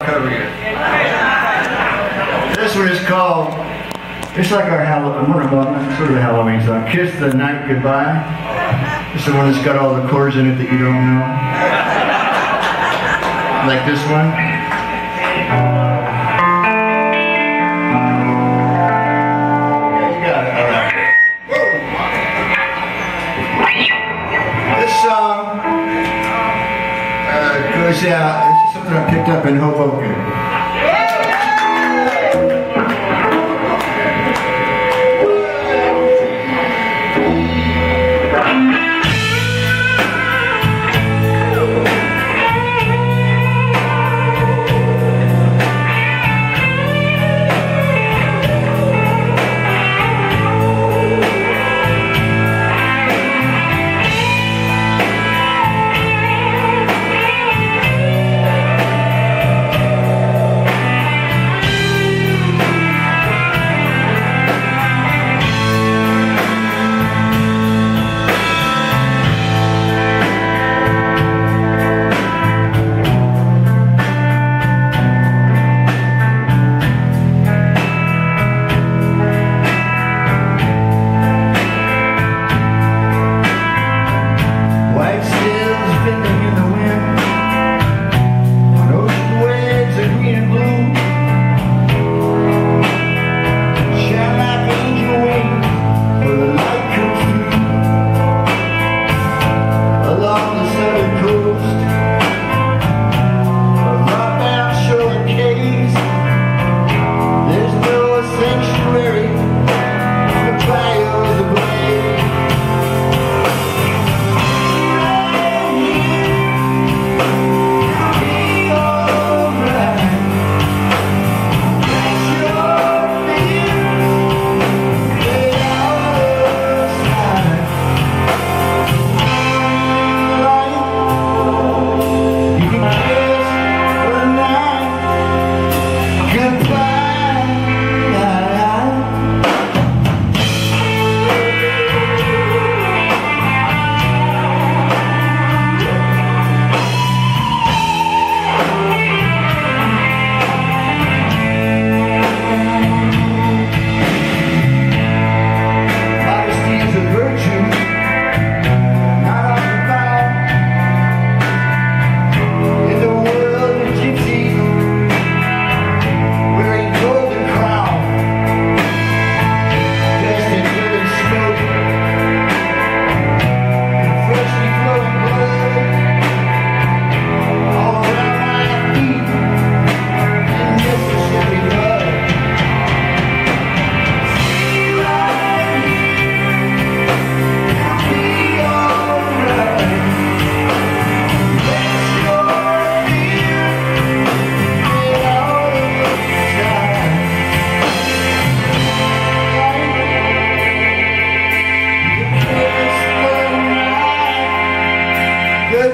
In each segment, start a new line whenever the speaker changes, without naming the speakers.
you.
This one is called, it's like our Halloween, one of them, sort of a Halloween song, Kiss the Night Goodbye. It's the one that's got all the chords in it that you don't know. Like this one. Yeah, I picked up in Hoboken.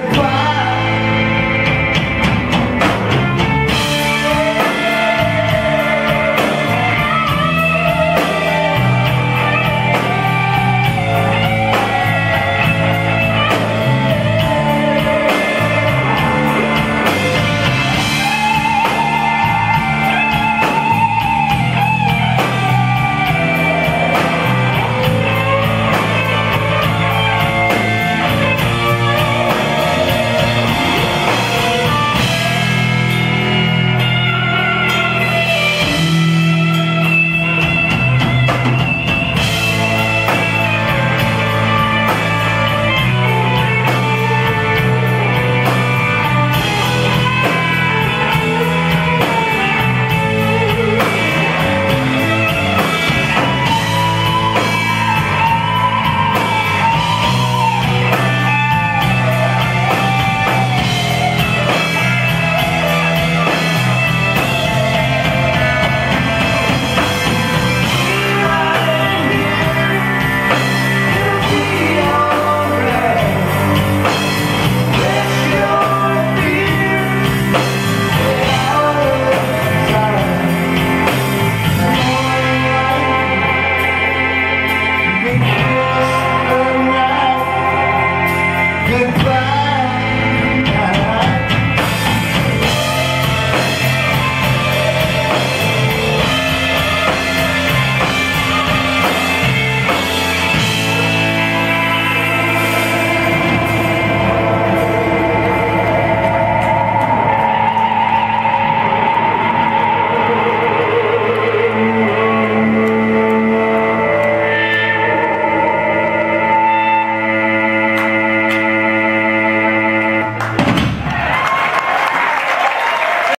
goodbye.